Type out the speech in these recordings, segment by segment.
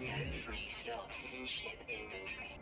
No free slots in ship inventory.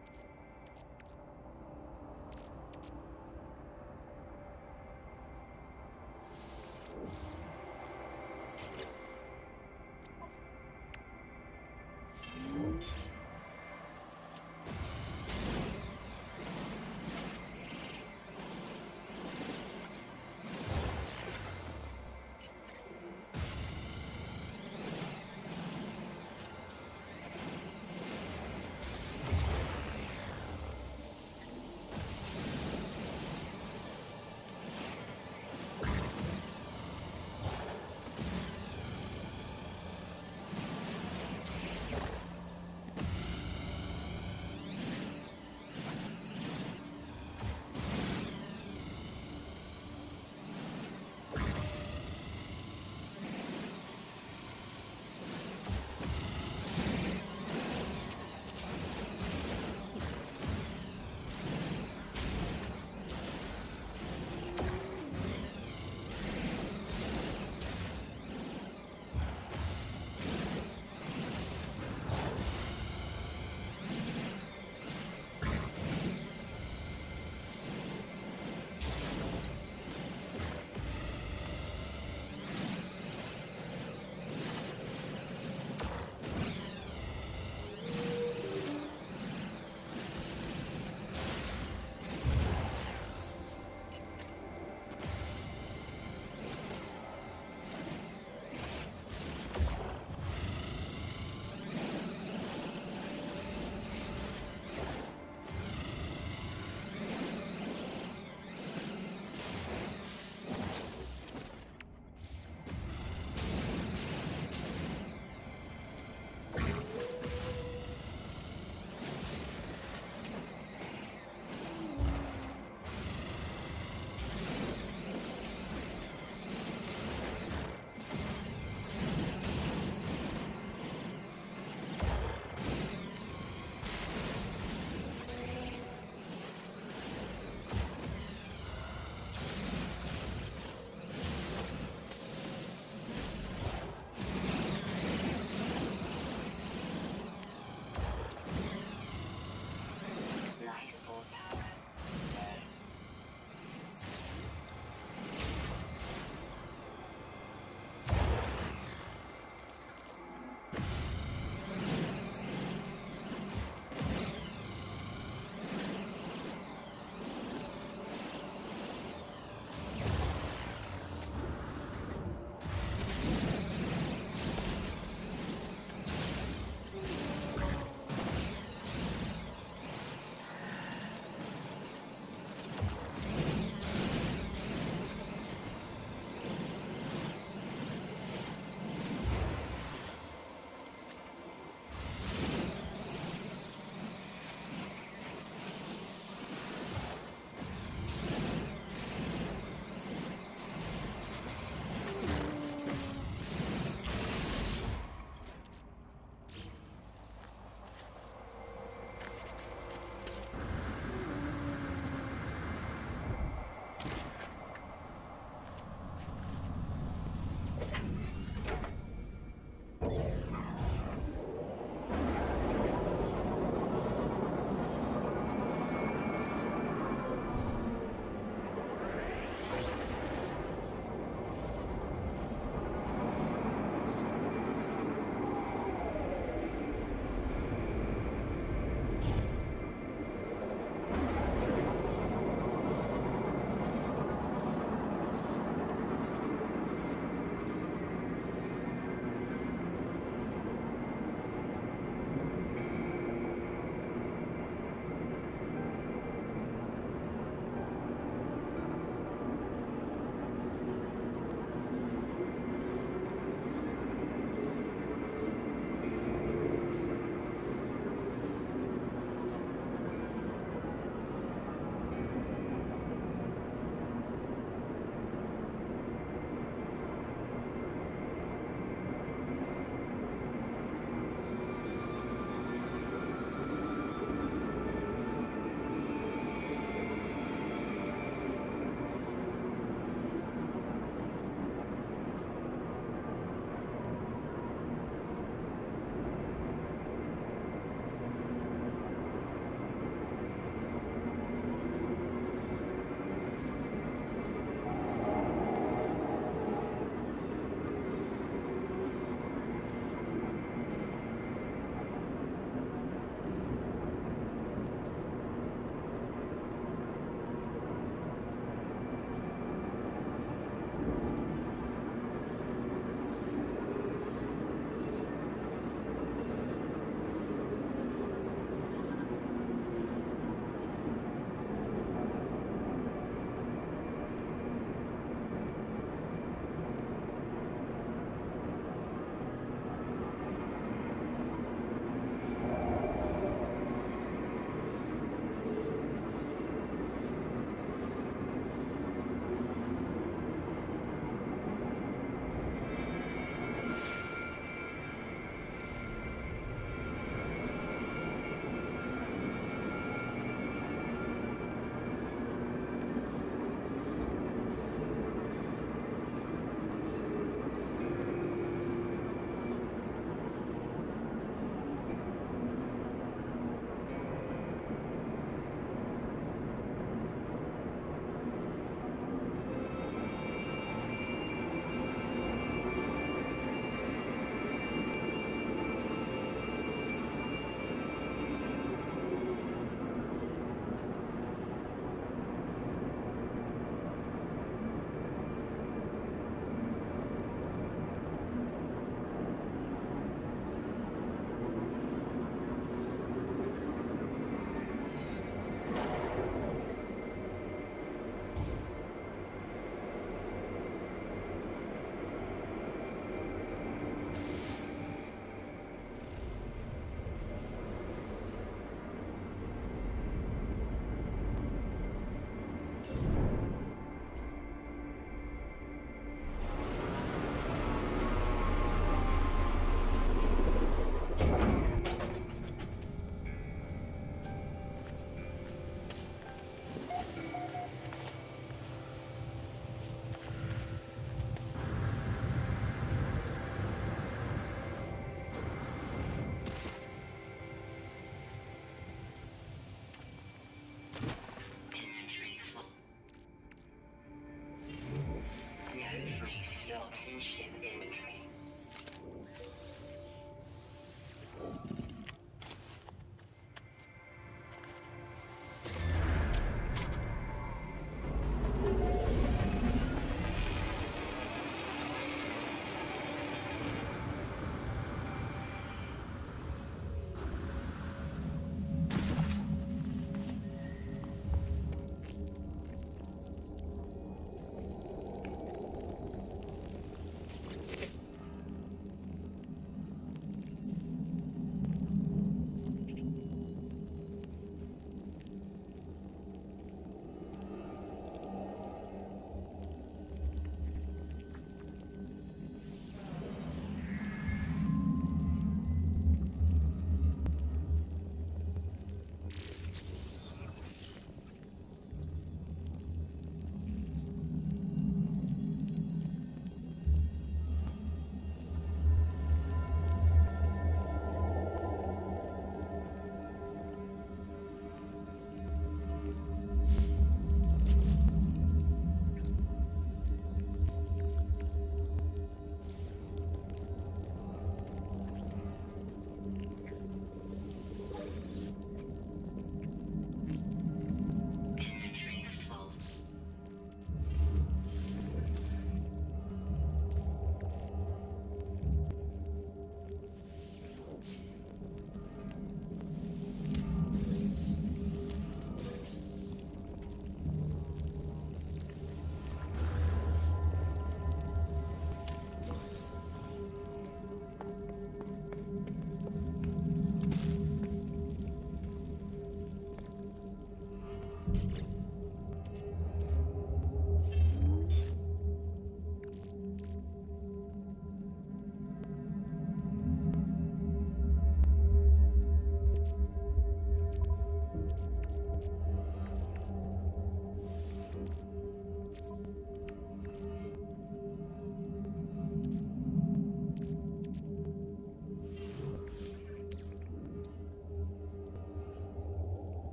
relationship.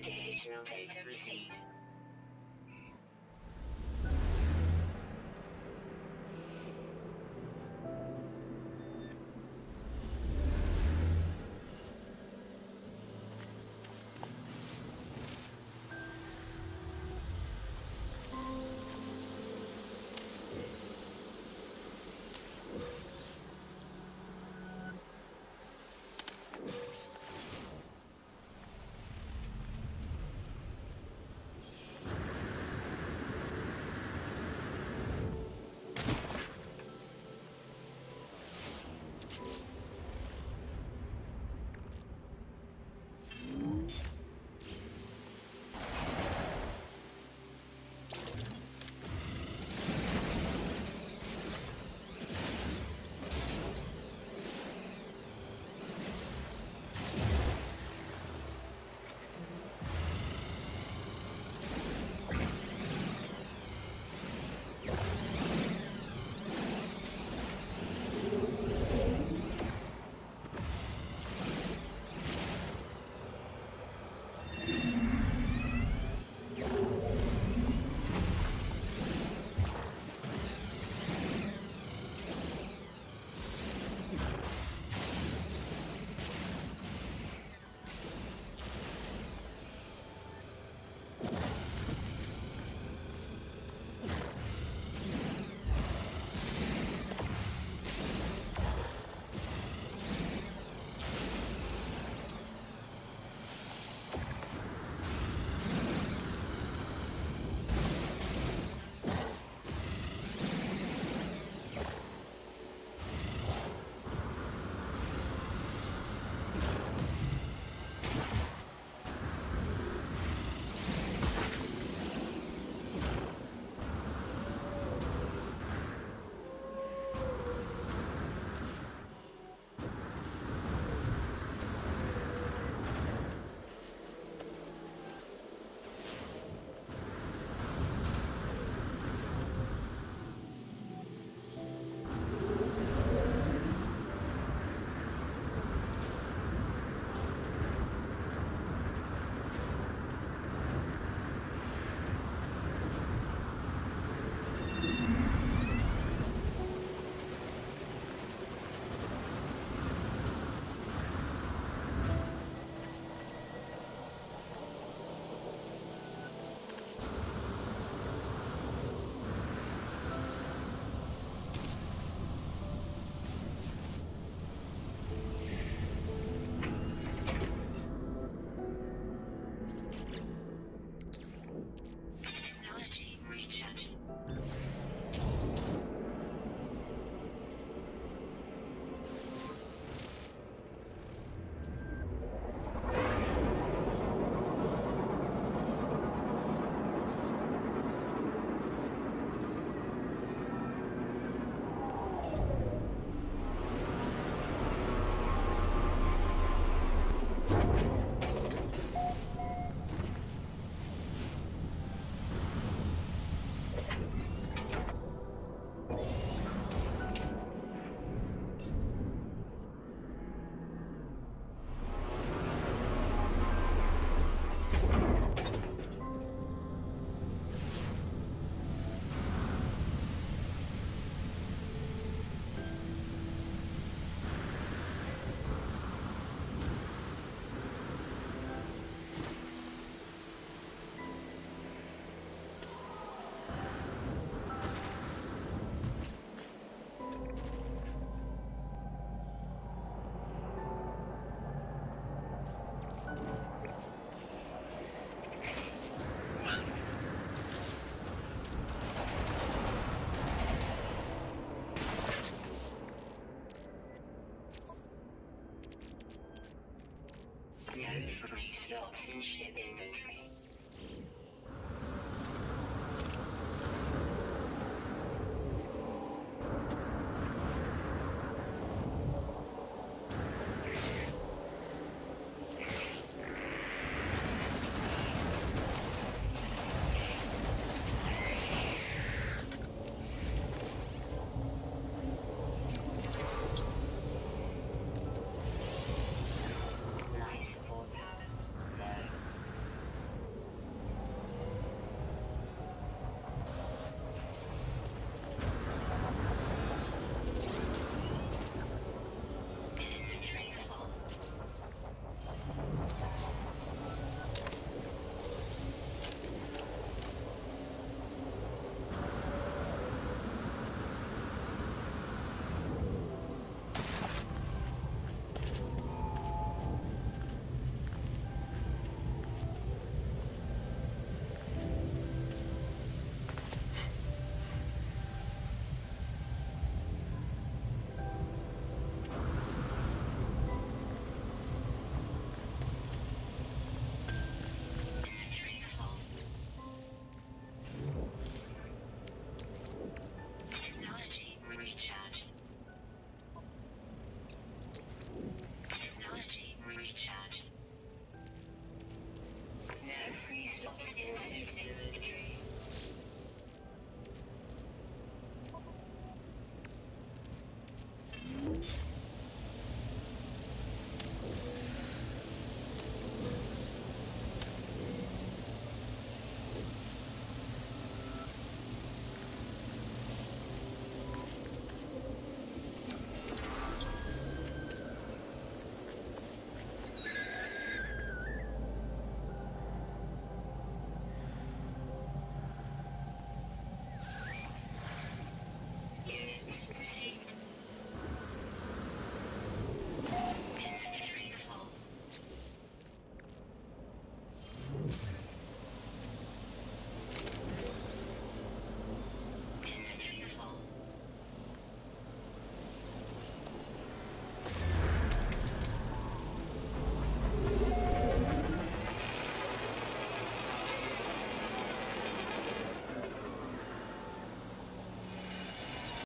navigational data receipt. No free slots in ship inventory. Yes.